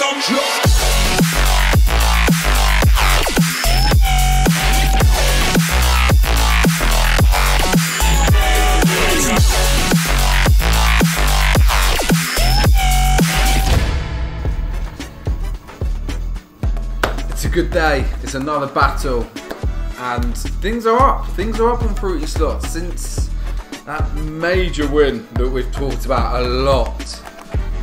It's a good day. It's another battle, and things are up. Things are up on Fruity Slots since that major win that we've talked about a lot.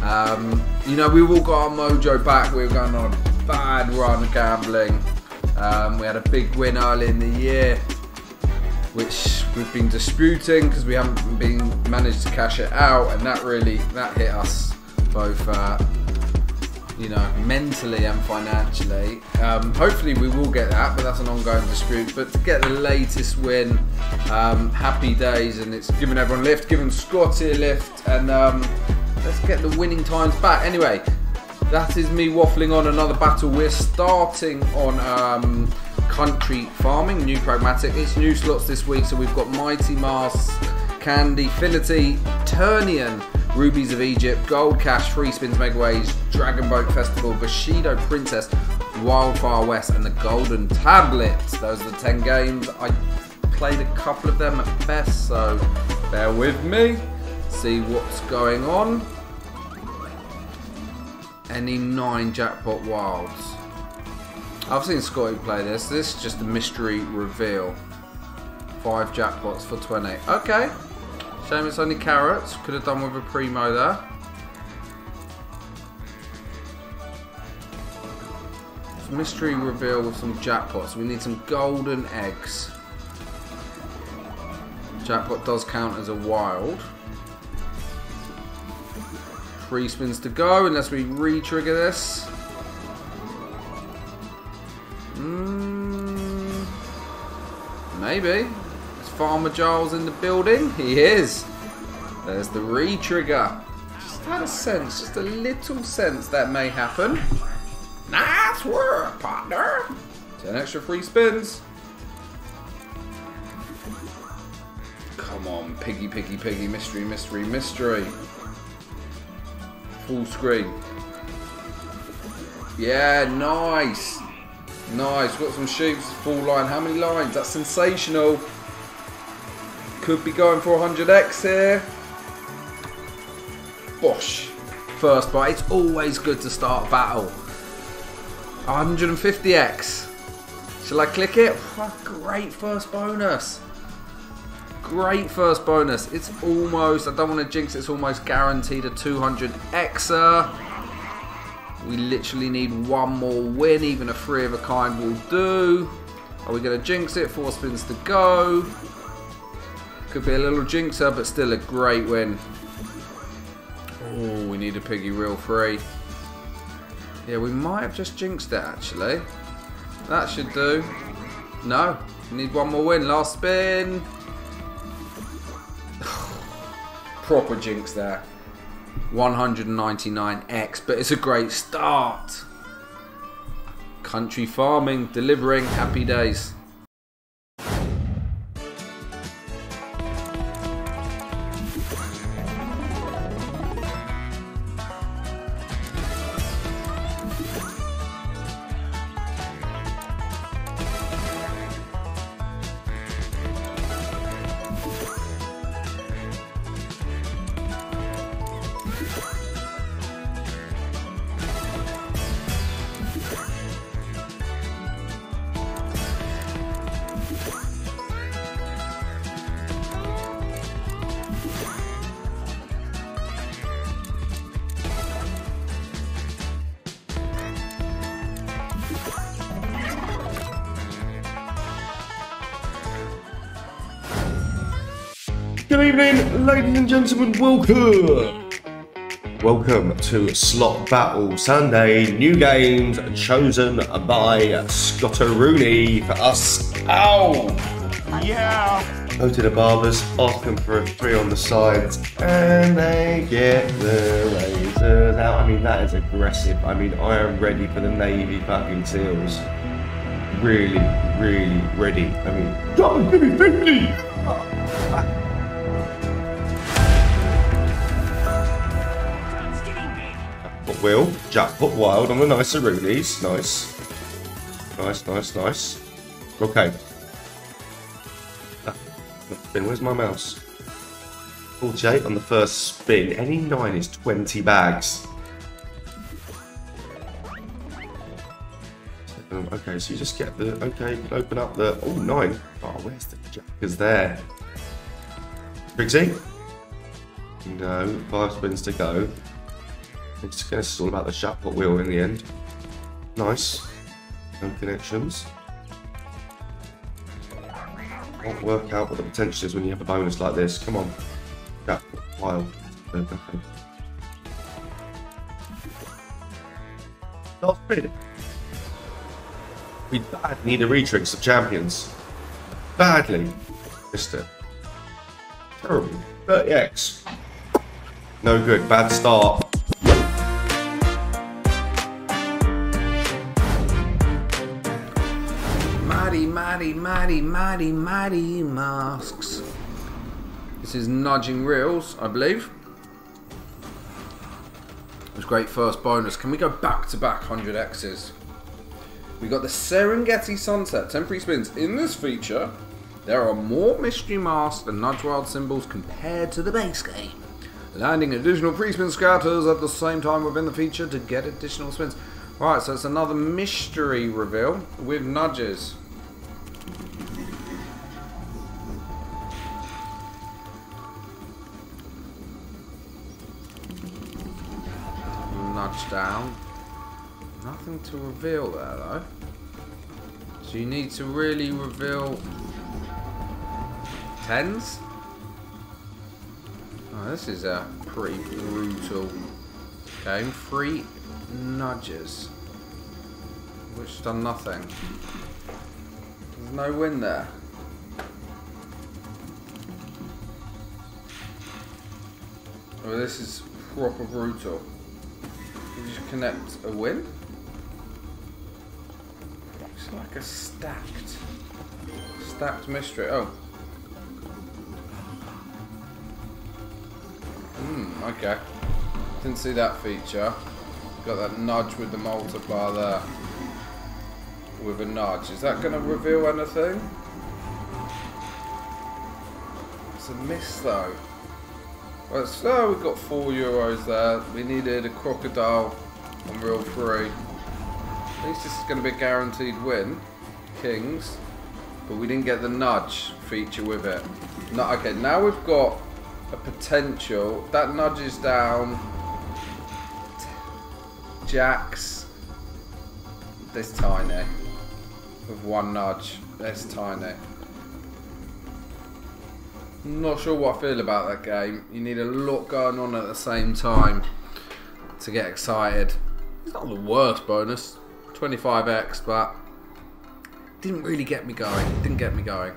Um, you know, we've all got our mojo back. We were going on a bad run of gambling. Um, we had a big win early in the year, which we've been disputing because we haven't been managed to cash it out, and that really that hit us both. Uh, you know, mentally and financially. Um, hopefully, we will get that, but that's an ongoing dispute. But to get the latest win, um, happy days, and it's given everyone a lift, given Scotty a lift, and um, let's get the winning times back. Anyway, that is me waffling on another battle. We're starting on um, country farming, new pragmatic. It's new slots this week, so we've got Mighty Masks, Candy, Finity, Ternion. Rubies of Egypt, Gold Cash, Free Spins, Megaways, Dragon Boat Festival, Bushido Princess, Wildfire West, and the Golden Tablets. Those are the 10 games. I played a couple of them at best, so bear with me. See what's going on. Any nine jackpot wilds. I've seen Scotty play this. This is just a mystery reveal. Five jackpots for 20. Okay. Shame it's only carrots. Could have done with a primo there. Mystery reveal with some jackpots. We need some golden eggs. Jackpot does count as a wild. Three spins to go unless we re-trigger this. Mm, maybe. Is Farmer Giles in the building? He is. There's the re-trigger. Just had a sense, just a little sense that may happen. Nice work, partner. Ten extra free spins. Come on, piggy, piggy, piggy, mystery, mystery, mystery. Full screen. Yeah, nice. Nice. Got some sheeps, full line. How many lines? That's sensational. Could be going for 100x here. Bosh. First bite. It's always good to start a battle. 150x. Shall I click it? Oh, great first bonus. Great first bonus. It's almost, I don't want to jinx it, it's almost guaranteed a 200 Xer. We literally need one more win, even a three of a kind will do. Are we going to jinx it? Four spins to go. Could be a little jinxer, but still a great win. Oh, we need a piggy reel free. Yeah, we might have just jinxed it actually. That should do. No, we need one more win. Last spin. Proper jinx there. 199x, but it's a great start. Country farming, delivering happy days. And gentlemen. Welcome. Welcome to Slot Battle Sunday. New games chosen by Scotteroony for us. Ow! Yeah. Go to the barbers, ask them for a three on the sides, and they get the razors out. I mean, that is aggressive. I mean, I am ready for the Navy fucking SEALs. Really, really ready. I mean, God, give me 50! Jackpot Jackpot Wild on the nice Aroonies. Nice. Nice, nice, nice. Okay. Ah, spin, where's my mouse? 48 on the first spin. Any 9 is 20 bags. Um, okay, so you just get the. Okay, you can open up the. Oh, nine. Oh, where's the jackers there? Trixie? No, five spins to go. It's guess it's all about the jackpot wheel in the end. Nice. No connections. Can't work out what the potential is when you have a bonus like this. Come on. Jackpot wild. Last bid. We badly need a Retrix of champions. Badly. Missed it. Terrible. 30x. No good. Bad start. Mighty, mighty, mighty, mighty, masks. This is Nudging Reels, I believe. It was great first bonus. Can we go back to back 100Xs? We got the Serengeti Sunset temporary spins. In this feature, there are more mystery masks and Nudge Wild symbols compared to the base game. Landing additional free spin scatters at the same time within the feature to get additional spins. Right, so it's another mystery reveal with nudges. Down. Nothing to reveal there though. So you need to really reveal tens. Oh, this is a pretty brutal game. Three nudges. Which done nothing. There's no win there. Oh, this is proper brutal. You just connect a win? It's like a stacked, stacked mystery. Oh. Hmm, okay. Didn't see that feature. Got that nudge with the multiplier there. With a nudge. Is that going to reveal anything? It's a miss though. Well, so we've got four euros there. We needed a crocodile on reel three. At least this is going to be a guaranteed win. Kings. But we didn't get the nudge feature with it. No, okay, now we've got a potential. That nudges down. Jacks. This tiny. With one nudge. This tiny. Not sure what I feel about that game. You need a lot going on at the same time to get excited. It's not the worst bonus. 25x, but didn't really get me going. Didn't get me going.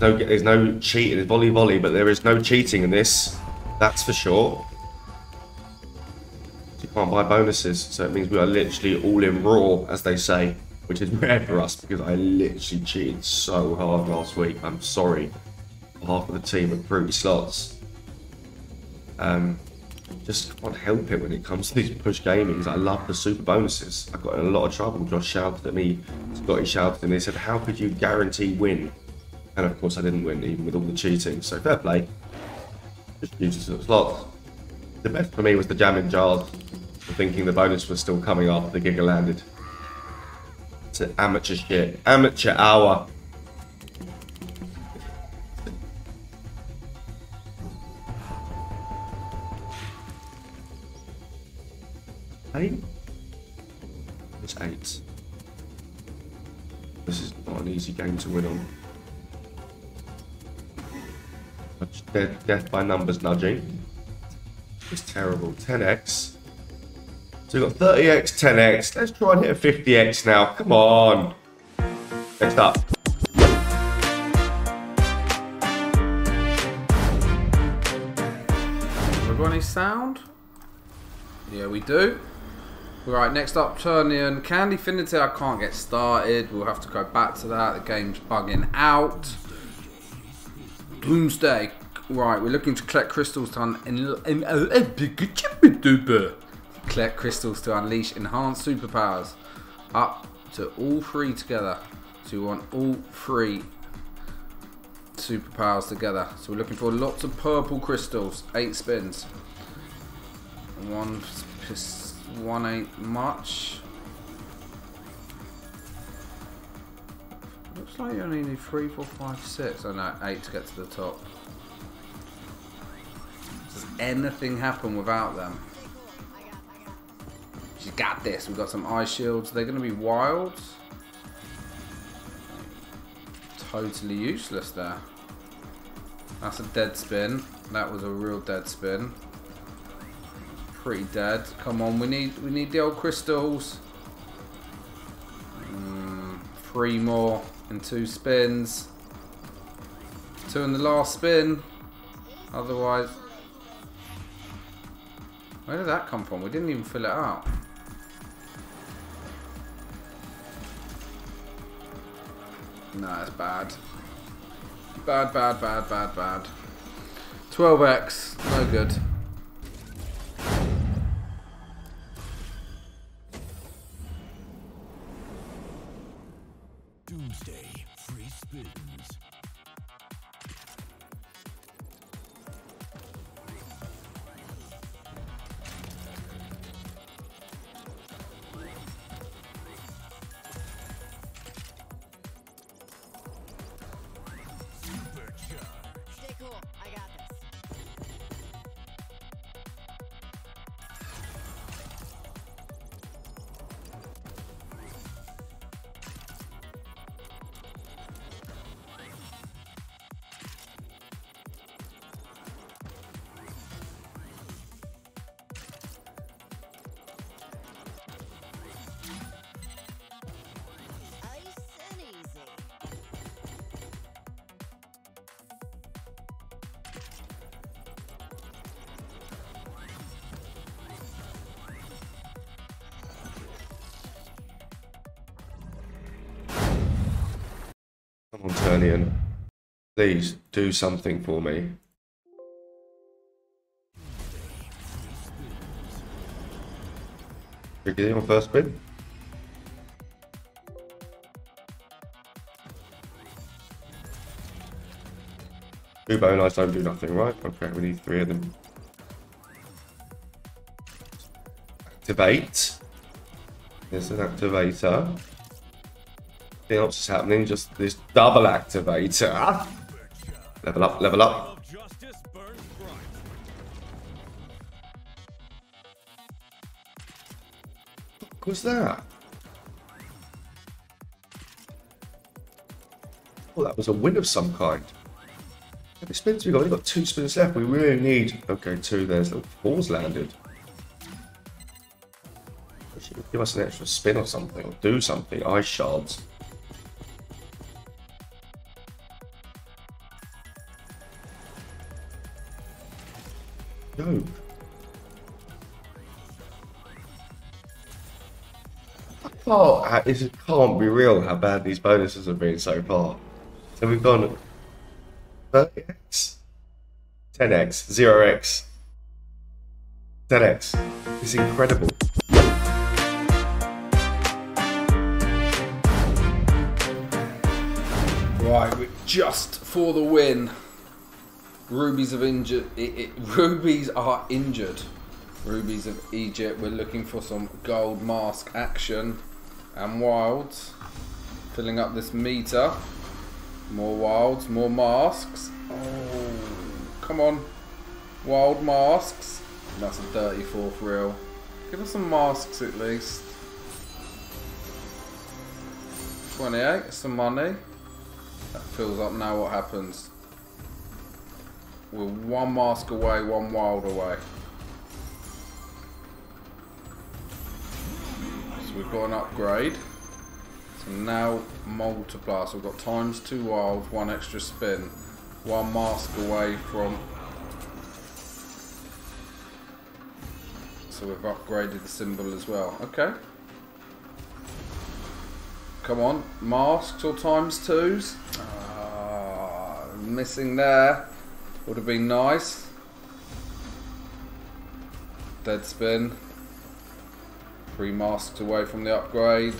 There's no, there's no cheating. There's volley volley, but there is no cheating in this. That's for sure. You can't buy bonuses, so it means we are literally all in raw, as they say, which is rare for us because I literally cheated so hard last week. I'm sorry, Half of the team at Fruity Slots. Um, just can't help it when it comes to these push gamings. I love the super bonuses. I got in a lot of trouble. Josh shouted at me, Scotty shouted at me. Said, "How could you guarantee win?" And of course, I didn't win even with all the cheating. So fair play. Just used the slots. The best for me was the jamming jars. Thinking the bonus was still coming after the giga landed. It's amateur shit. Amateur hour. By numbers nudging. It's terrible. 10x. So we've got 30x, 10x. Let's try and hit a 50x now. Come on. Next up. We got any sound? Yeah, we do. Right, next up, Ternion. Candy Finity, I can't get started. We'll have to go back to that. The game's bugging out. Doomsday. Right, we're looking to collect crystals to en- en- uh, collect crystals to unleash enhanced superpowers. Up to all three together. So we want all three superpowers together. So we're looking for lots of purple crystals. Eight spins. One, one ain't much. Looks like you only need three, four, five, six. Oh no, eight to get to the top. Anything happen without them? She's got this. We've got some eye shields. They're going to be wild. Totally useless there. That's a dead spin. That was a real dead spin. Pretty dead. Come on, we need we need the old crystals. Mm, three more and two spins. Two in the last spin. Otherwise, where did that come from? We didn't even fill it out. No, it's bad. Bad, bad, bad, bad, bad. 12x, no good. Come on, Ternion. Please do something for me. Tricky on first spin. Two bone eyes don't do nothing, right? Okay, we need three of them. Activate. There's an activator. Nothing else is happening, just this double activator. Level up, level up. What was that? Oh, that was a win of some kind. How many spins we got? We've got two spins left. We really need. Okay, two. There's little fours landed. Give us an extra spin or something, or do something. Ice shards. Oh, uh, it can't be real how bad these bonuses have been so far. So we've gone 30x, 10x, 0x, 10x. It's incredible. Right, we're just for the win. Rubies of injured. Rubies are injured. Rubies of Egypt. We're looking for some gold mask action and wilds. Filling up this meter. More wilds, more masks. Oh, come on. Wild masks. That's a 34th reel. Give us some masks at least. 28, some money. That fills up now. What happens? We're one mask away, one wild away. We've got an upgrade. So now multiply. So we've got times two wild, one extra spin, one mask away from. So we've upgraded the symbol as well. Okay. Come on, masks or times twos. Ah, missing there. Would have been nice. Dead spin. Three masks away from the upgrade.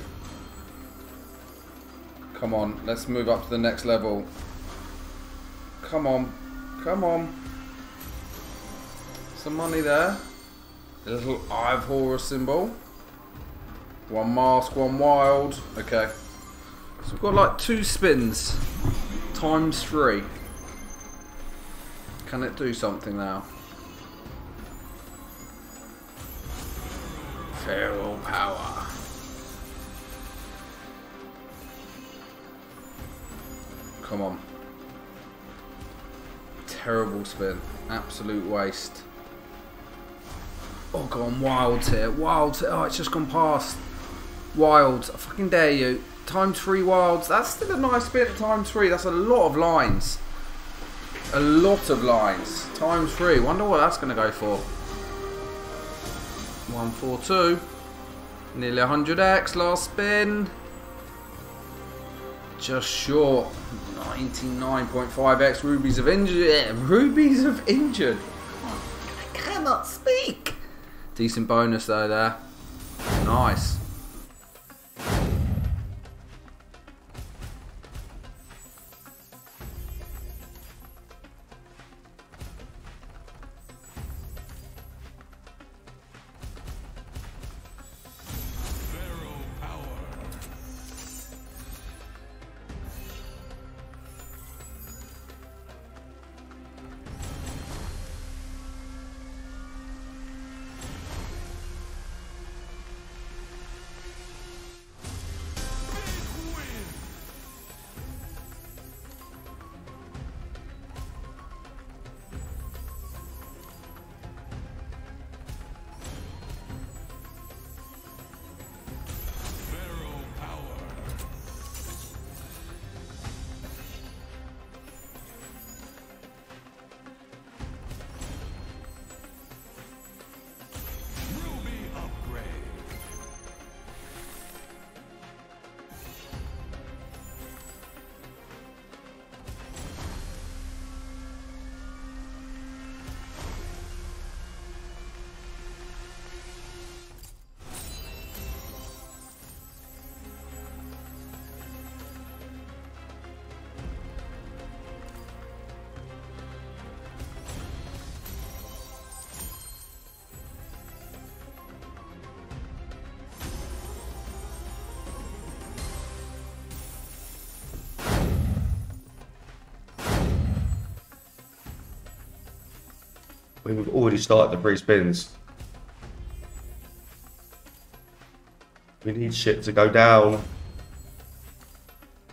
Come on, let's move up to the next level. Come on, come on. Some money there. A little Eye of Horus symbol. One mask, one wild. Okay. So we've got like two spins times three. Can it do something now? Power. Come on. Terrible spin. Absolute waste. Oh, go on, wilds here. Wilds. Oh, it's just gone past. Wilds. I fucking dare you. Times three wilds. That's still a nice bit at times three. That's a lot of lines. A lot of lines. Times three. Wonder what that's going to go for. 142. Nearly 100x. Last spin. Just short. 99.5x. Rubies of injured. Rubies of injured. I cannot speak. Decent bonus though there. Nice. We've already started the free spins. We need shit to go down.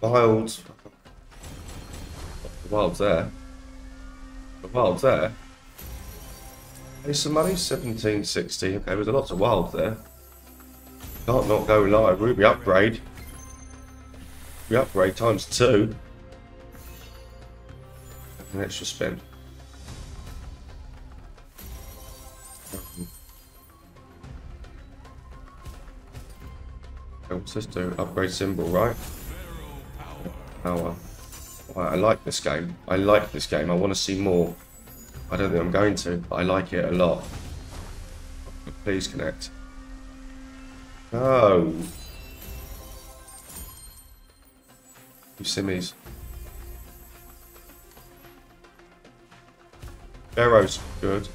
Wilds. The wild's there. The wild's there. Here's some money, 1760. Okay, there's a lot of wild there. Can't not go live. Ruby upgrade. We upgrade times two. An extra spin. This do? Upgrade symbol, right? Oh, Power. Right, I like this game. I like this game. I want to see more. I don't think I'm going to, but I like it a lot. Please connect. Oh. You simmies. Arrow's good.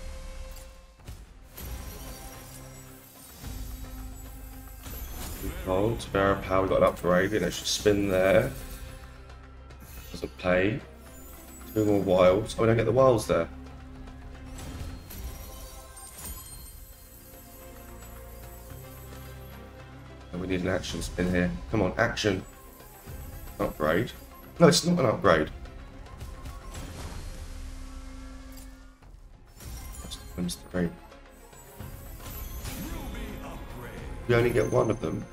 Hold, Sparrow power got an upgrade, it should spin there. Doesn't pay. Two more wilds. Oh, we don't get the wilds there. And we need an action spin here. Come on, action. Upgrade. No, it's not an upgrade. That's times three. We only get one of them.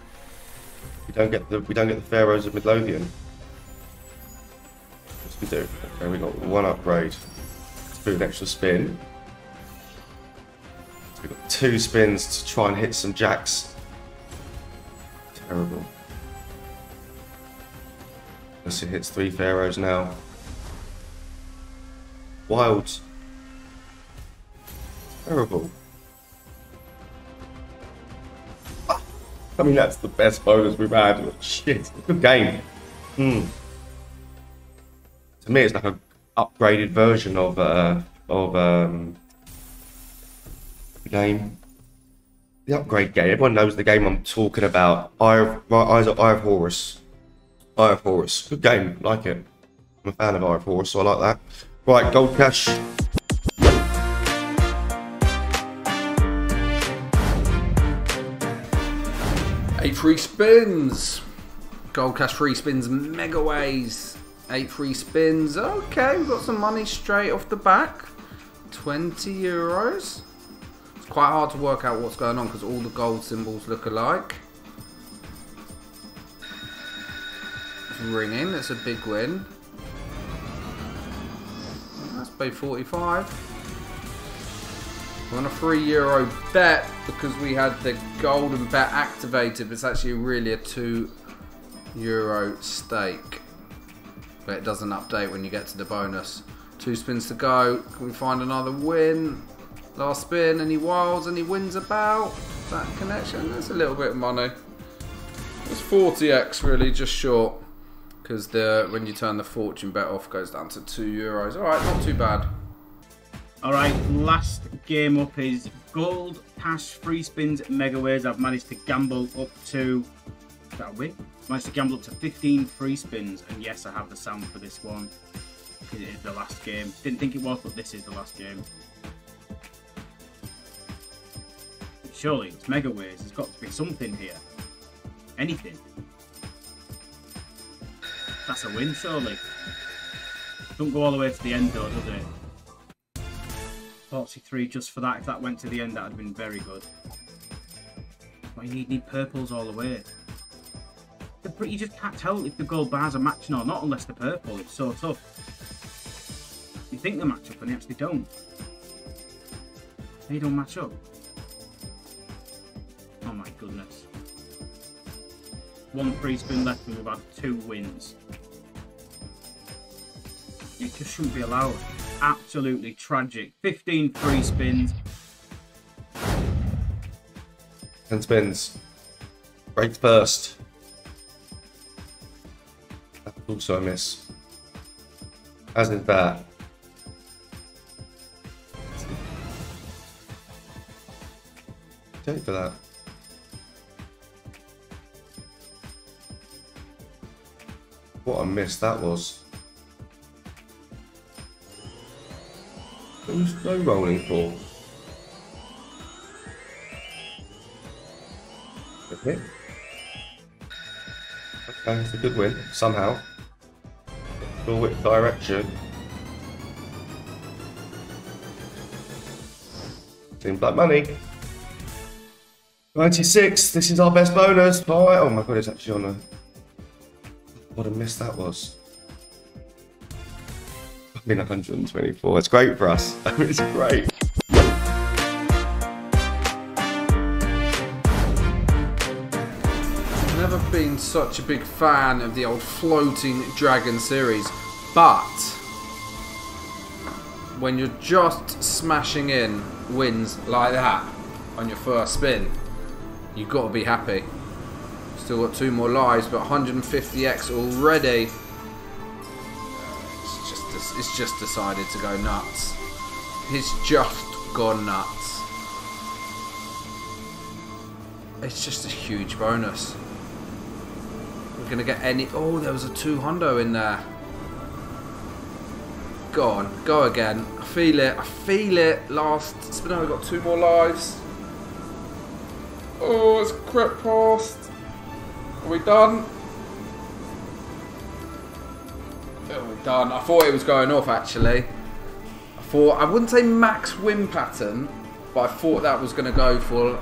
We don't get the we don't get the pharaohs of Midlothian. Yes, we do. Okay, we got one upgrade. Let's do an extra spin. We've got two spins to try and hit some jacks. Terrible. Unless it hits three pharaohs now. Wild. Terrible. I mean, that's the best bonus we've had. Shit, good game. Hmm. To me, it's like an upgraded version of uh, of um, game. The upgrade game. Everyone knows the game I'm talking about. Eye of, Eyes of, Eye of Horus. Eye of Horus. Good game. Like it. I'm a fan of Eye of Horus, so I like that. Right, Gold Cash. Eight free spins. Gold cash free spins, Megaways. Eight free spins. Okay, we've got some money straight off the back. 20 euros. It's quite hard to work out what's going on because all the gold symbols look alike. It's ringing, that's a big win. That's paid 45. On a three euro bet because we had the golden bet activated, but it's actually really a two euro stake. But it doesn't update when you get to the bonus. Two spins to go. Can we find another win? Last spin, any wilds, any wins about? That connection, that's a little bit of money. It's 40x really, just short. Because the when you turn the fortune bet off goes down to two euros. Alright, not too bad. All right, last game up is gold cash free spins Megaways. I've managed to gamble up to that win? Managed to gamble up to 15 free spins, and yes, I have the sound for this one. It is the last game. Didn't think it was, but this is the last game. Surely it's Megaways. There's got to be something here. Anything. That's a win, surely. Don't go all the way to the end, though, does it? 43 just for that. If that went to the end, that would have been very good. But you need, need purples all the way. The, you just can't tell if the gold bars are matching or not unless they're purple. It's so tough. You think they match up and they actually don't. They don't match up. Oh my goodness. One free spin left and we've had two wins. It just shouldn't be allowed. Absolutely tragic. 15 free spins. 10 spins. Break first. That's also a miss. As is that. Take for that. What a miss that was. Who's no rolling for? Okay. Okay, it's a good win, somehow. Full which direction. Team Black Money. 96, this is our best bonus. Alright, oh my god, it's actually on a... What a miss that was. Mean, 124. It's great for us. it's great. Never been such a big fan of the old floating dragon series, but when you're just smashing in wins like that on your first spin, you've got to be happy. Still got two more lives, but 150x already. It's just, decided to go nuts. It's just gone nuts. It's just a huge bonus. We're gonna get any. Oh, there was a two hundo in there. Go on, go again. I feel it. I feel it. Last spin. Oh, we got two more lives. Oh, it's crept past. Are we done? Done? I thought it was going off actually. I thought I wouldn't say max win pattern, but I thought that was going to go for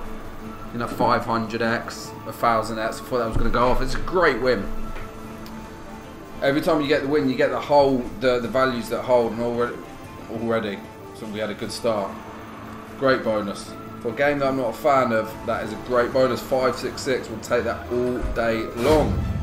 you know 500x, 1000x. I thought that was going to go off. It's a great win. Every time you get the win, you get the whole the the values that hold, and already already. So we had a good start. Great bonus. For a game that I'm not a fan of, that is a great bonus. 566, we'll take that all day long.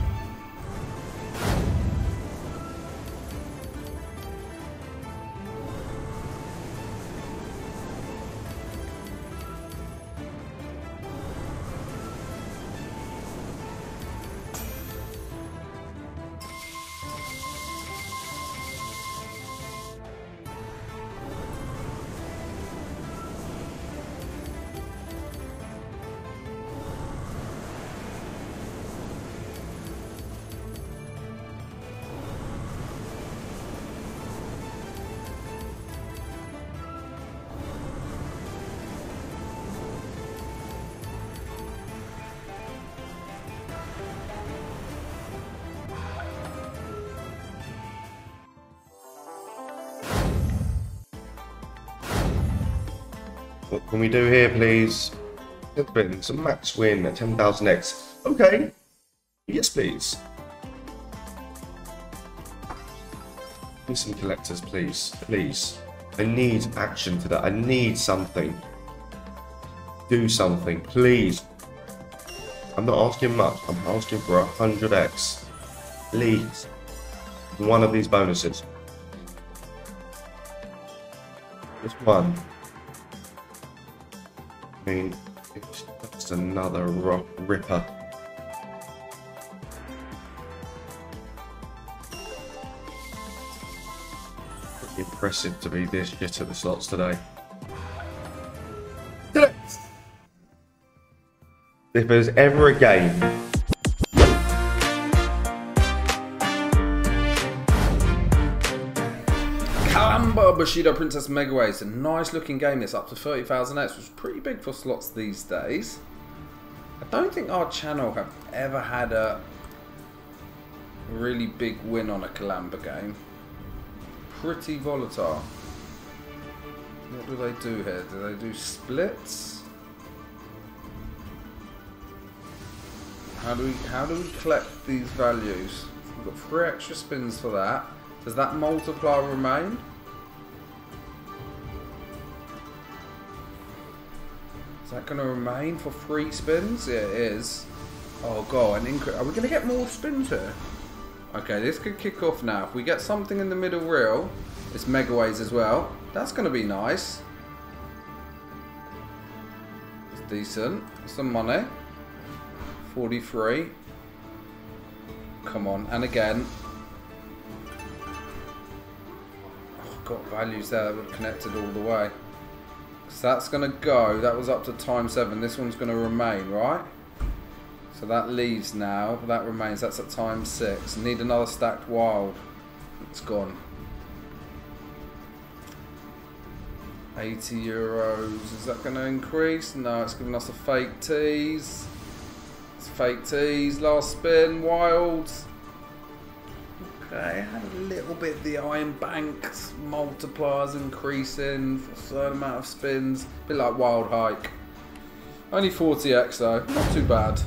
Can we do here, please? Spin some max win at 10,000x. Okay. Yes, please. Give me some collectors, please. Please. I need action for that. I need something. Do something, please. I'm not asking much. I'm asking for a 100x. Please. One of these bonuses. Just one. I mean, it's just another rock ripper. Pretty impressive to be this shit at the slots today. If there's ever a game Kalamba Bushido Princess Megaway. It's a nice looking game. It's up to 30,000x, which is pretty big for slots these days. I don't think our channel have ever had a really big win on a Kalamba game. Pretty volatile. What do they do here? Do they do splits? How do we how do we collect these values? We've got three extra spins for that. Does that multiplier remain? That going to remain for three spins? Yeah, it is. Oh god, an Are we going to get more spins here? Okay, this could kick off now. If we get something in the middle reel, it's megaways as well. That's going to be nice. It's decent. Some money. 43. Come on, and again. Oh, got values there that connected all the way. So that's going to go. That was up to time 7. This one's going to remain, right? So that leaves now. That remains. That's at time 6. Need another stacked wild. It's gone. 80 euros. Is that going to increase? No, it's giving us a fake tease. It's fake tease. Last spin. Wilds. Okay, had a little bit of the iron banks multipliers increasing for a certain amount of spins. A bit like wild hike. Only 40x though, not too bad.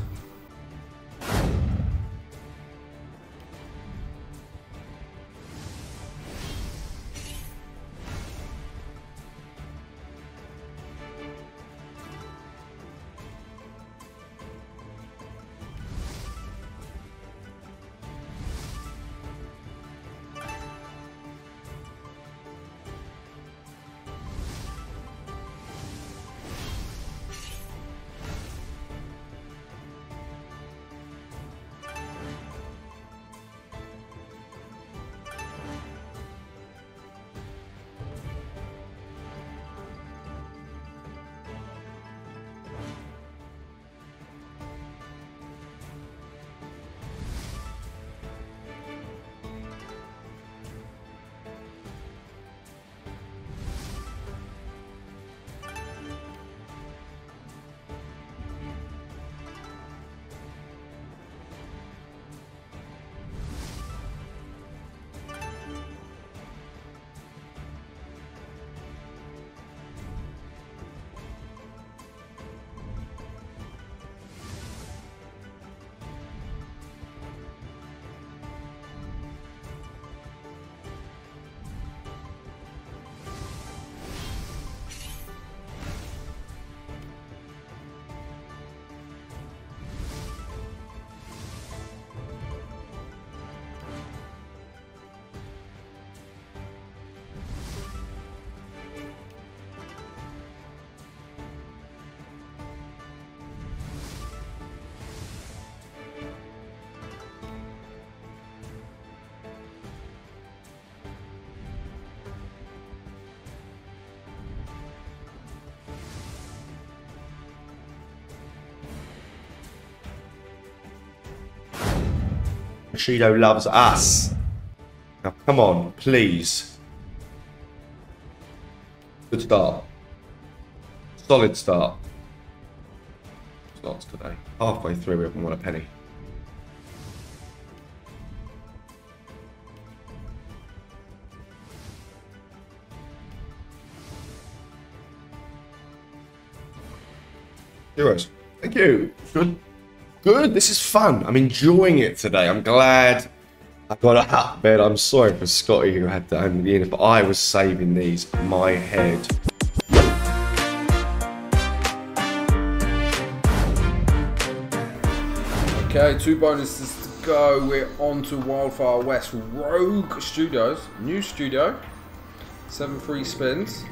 Bushido loves us. Now, come on, please. Good start. Solid start. Starts today. Halfway through, we haven't won a penny. Euros. Thank you. Good. Good. This is fun. I'm enjoying it today. I'm glad I got out of bed. I'm sorry for Scotty who had to end the unit, but I was saving these. My head. Okay, two bonuses to go. We're on to Wildfire West Rogue Studios. New studio. Seven free spins.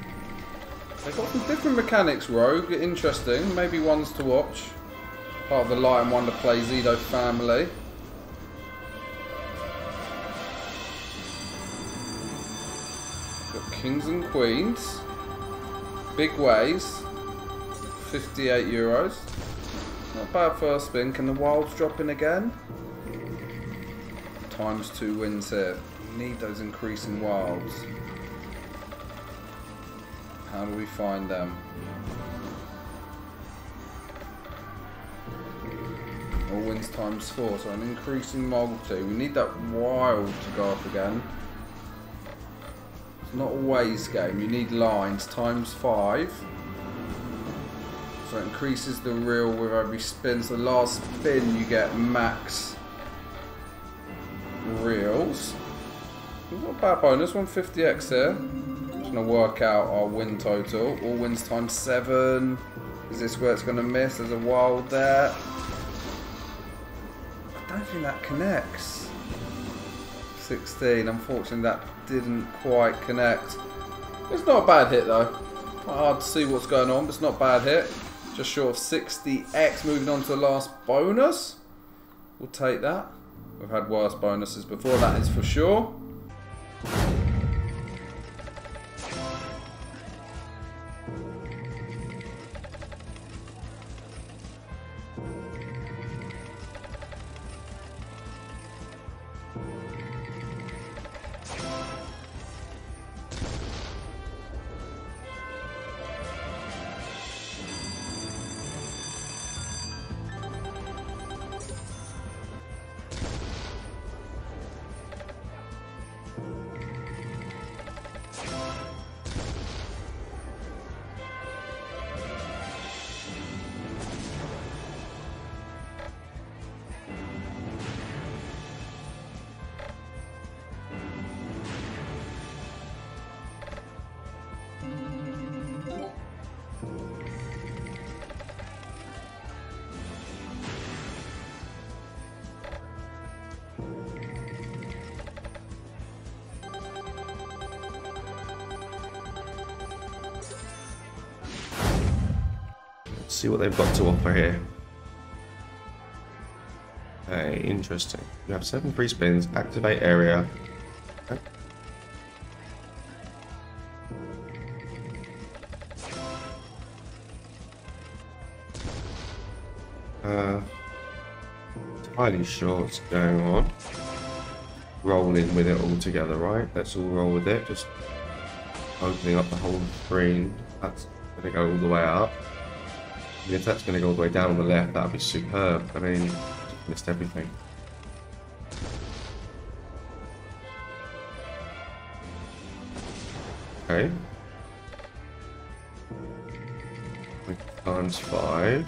They've got some different mechanics, Rogue. Interesting. Maybe ones to watch. Part of the Light and Wonder Play Zido family. Got Kings and Queens. Big Ways. 58 euros. Not bad first spin. Can the wilds drop in again? Times two wins here. Need those increasing wilds. How do we find them? All wins times four, so an increasing multi. We need that wild to go up again. It's not a ways game. You need lines times five. So it increases the reel with every spin. So the last spin you get max reels. Not a bad bonus, 150x here. Just gonna work out our win total. All wins times seven. Is this where it's gonna miss? There's a wild there. Don't think that connects. 16. Unfortunately, that didn't quite connect. It's not a bad hit though. Quite hard to see what's going on, but it's not a bad hit. Just short of 60x. Moving on to the last bonus. We'll take that. We've had worse bonuses before, that is for sure. See what they've got to offer here. Okay, interesting. You have seven free spins, activate area. Okay. Uh, entirely sure what's going on. Rolling with it all together, right? Let's all roll with it. Just opening up the whole screen. That's to go all the way up. If that's going to go all the way down on the left, that would be superb. I mean, missed everything. Okay. Times five.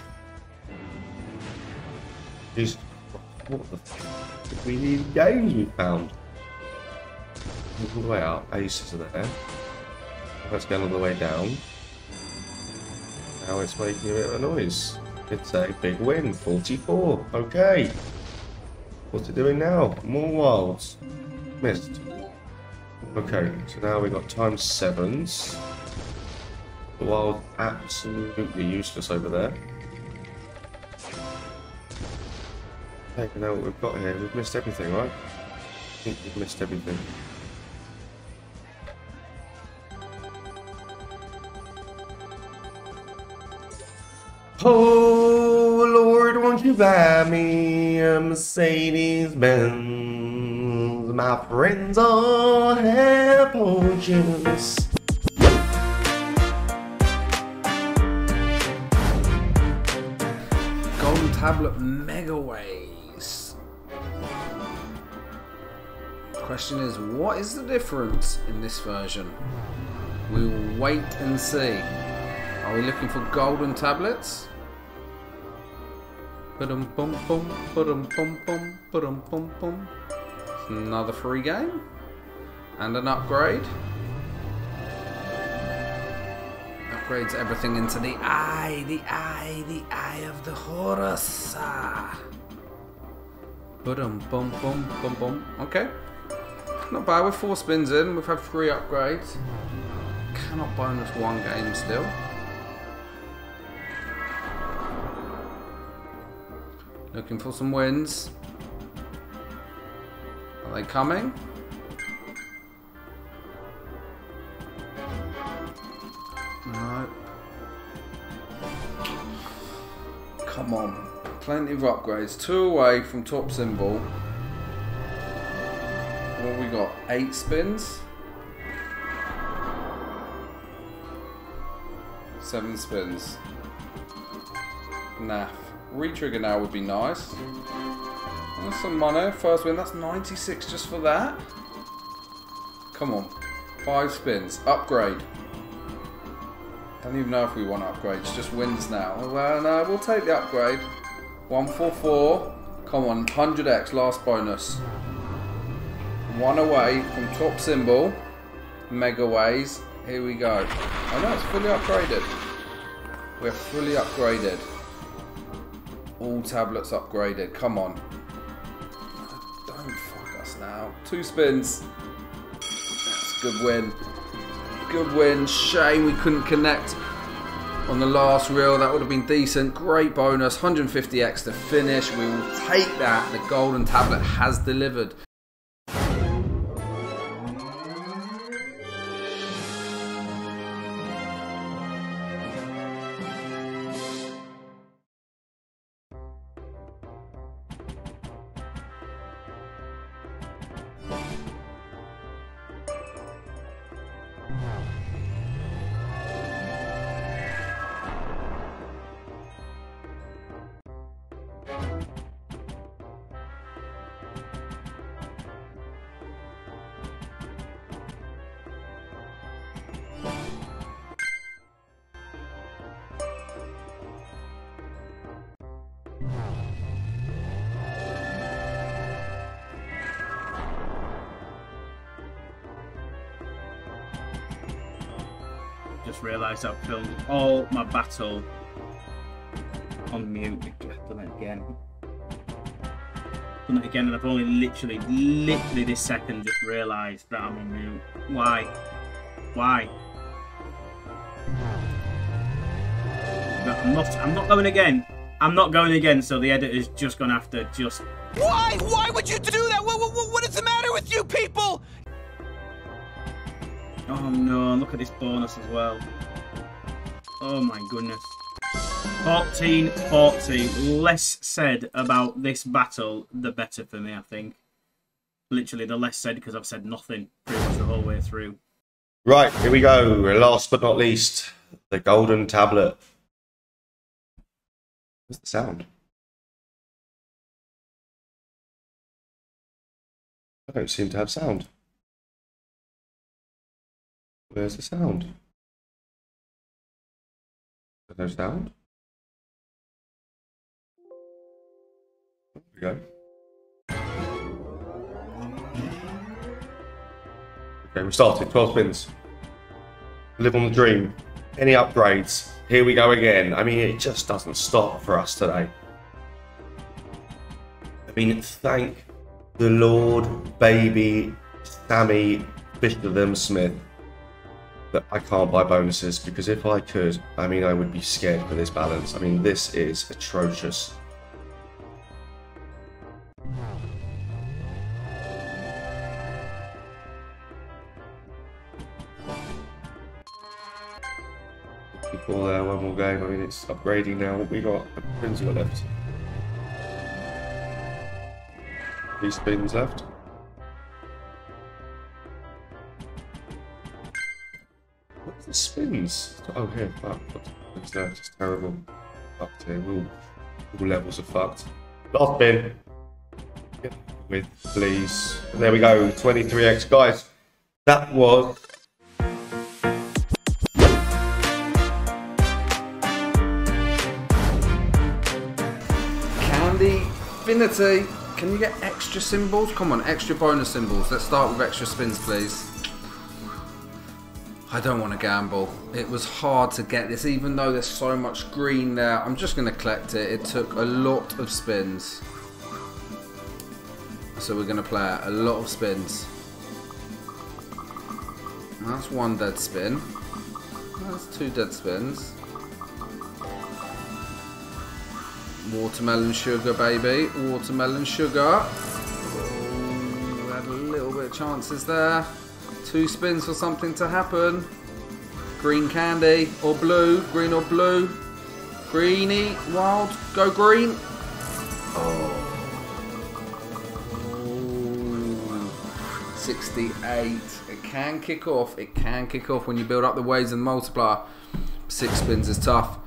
Jeez, what the f- we need games we found? All the way up, aces are there. Let's go all the way down. Now it's making a bit of a noise. It's a big win, 44. Okay. What's it doing now? More wilds. Missed. Okay, so now we've got times sevens. The wild absolutely useless over there. Okay, we know what we've got here. We've missed everything, right? I think we've missed everything. Oh, Lord, won't you buy me a Mercedes Benz? My friends all have Porsches. Golden Tablet mega Megaways. Question is, what is the difference in this version? We will wait and see. Are we looking for golden tablets? Ba-dum bum bum, ba-dum bum bum, bum bum. Another free game and an upgrade. Upgrades everything into the eye, the eye, the eye of the Horus. Ah. Bum bum bum bum. Okay. Not bad, with four spins in, we've had three upgrades. Cannot bonus one game still. Looking for some wins. Are they coming? No. Come on. Plenty of upgrades. Two away from top symbol. What we got? Eight spins? Seven spins. Naff. Retrigger now would be nice. That's some money. First win. That's 96 just for that. Come on. Five spins. Upgrade. Don't even know if we want upgrades. Just wins now. Well, no, we'll take the upgrade. 144. Come on. 100x. Last bonus. One away from top symbol. Megaways. Here we go. Oh no, it's fully upgraded. We're fully upgraded. All tablets upgraded. Come on. Don't fuck us now. Two spins. That's a good win. Good win. Shame we couldn't connect on the last reel. That would have been decent. Great bonus. 150x to finish. We will take that. The golden tablet has delivered. Realised I've filmed all my battle on mute. I've done it again. Done it again, and I've only literally, literally this second just realised that I'm on mute. Why? Why? I'm not. I'm not going again. I'm not going again. So the editor's just gonna have to just Why? Why would you do that? What, what, what is the matter with you people? Oh no, look at this bonus as well. Oh my goodness. 14 14. Less said about this battle, the better for me, I think. Literally, the less said because I've said nothing pretty much the whole way through. Right, here we go. Last but not least, the golden tablet. What's the sound? I don't seem to have sound. Where's the sound? No sound. There we go. Okay, we started. 12 spins. Live on the dream. Any upgrades? Here we go again. I mean, it just doesn't stop for us today. I mean, thank the Lord, baby, Sammy, Bishop them Smith, that I can't buy bonuses because if I could, I mean, I would be scared for this balance. I mean, this is atrocious. Before there, one more game. I mean, it's upgrading now. What we got? Pins got left? Three spins left. Oh, here, fuck. What's that? Just terrible. Fucked here. All, levels are fucked. Last. Get With, please. There we go. 23x. Guys, that was Candyfinity. Can you get extra symbols? Come on, extra bonus symbols. Let's start with extra spins, please. I don't want to gamble. It was hard to get this, even though there's so much green there. I'm just going to collect it. It took a lot of spins. So we're going to play. A lot of spins. That's one dead spin. That's two dead spins. Watermelon sugar, baby. Watermelon sugar. Oh, we had a little bit of chances there. Two spins for something to happen. Green candy or blue. Green or blue. Greeny. Wild. Go green. Oh. 68. It can kick off. It can kick off when you build up the waves and multiplier. Six spins is tough.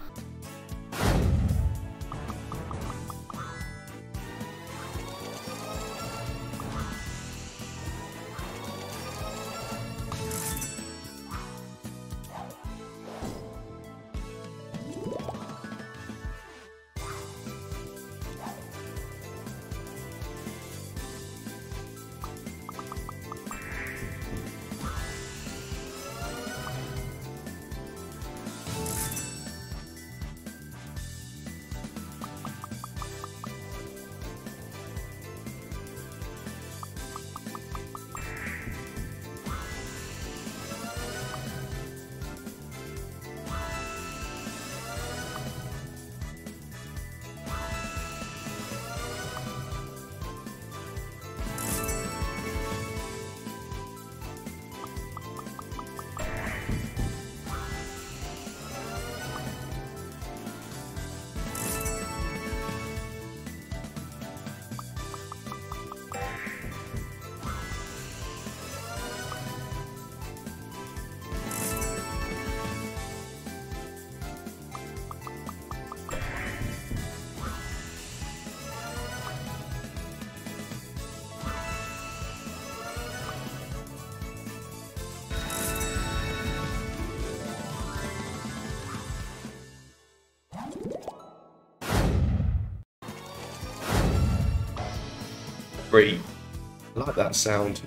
Like that sound.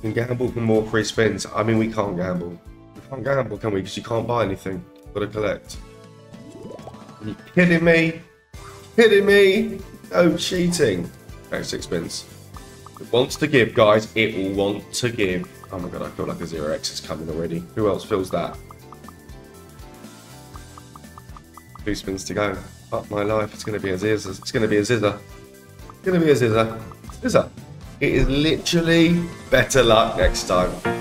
Can gamble for more free spins. I mean, we can't gamble. We can't gamble, can we? Because you can't buy anything. Got to collect. Are you kidding me? Kidding me? No cheating. Okay, six spins. It wants to give, guys. It will want to give. Oh my god, I feel like a zero X is coming already. Who else feels that? Two spins to go. Fuck my life. It's gonna be a zizzer. It's gonna be a zizzer. It's gonna be a zizzer. Zizzer. It is literally better luck next time.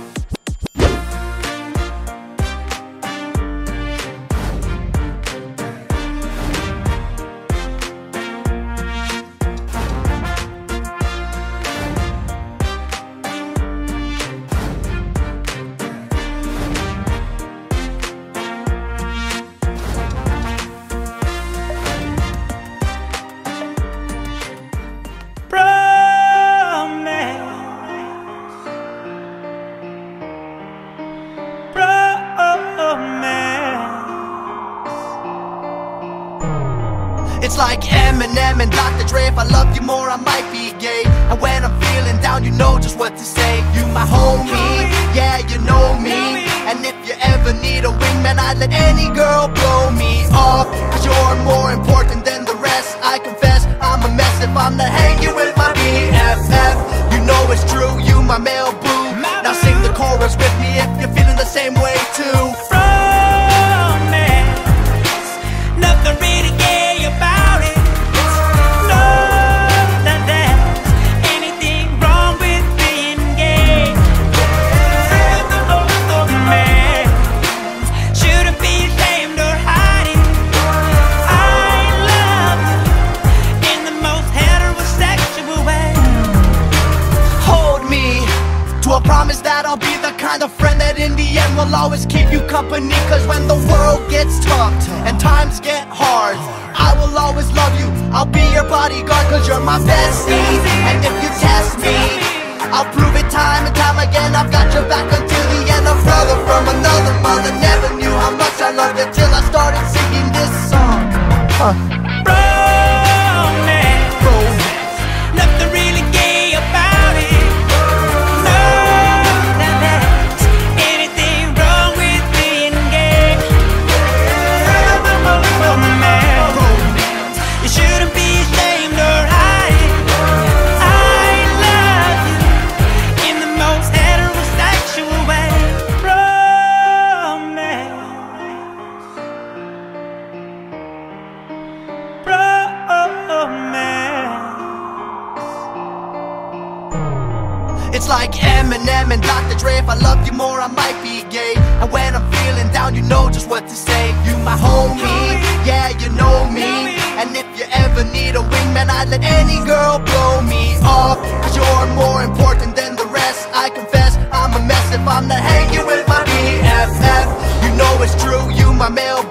It's true, you my male